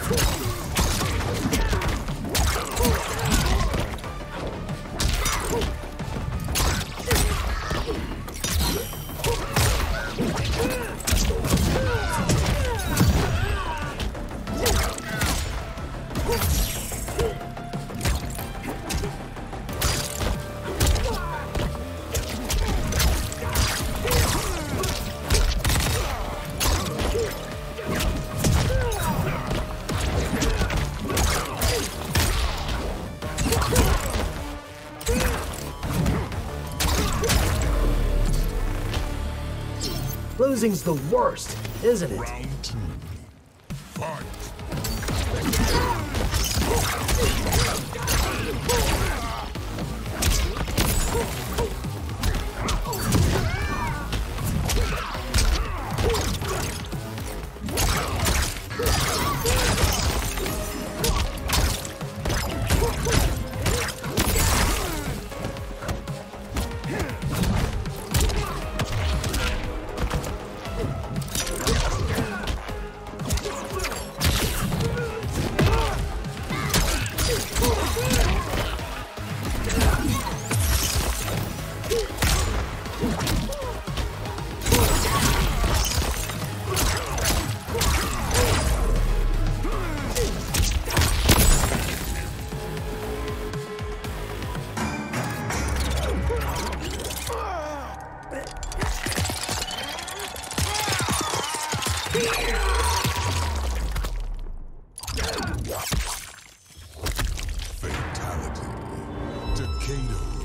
クロス! Losing's the worst, isn't it? Round two. Fight. Fatality. Takeda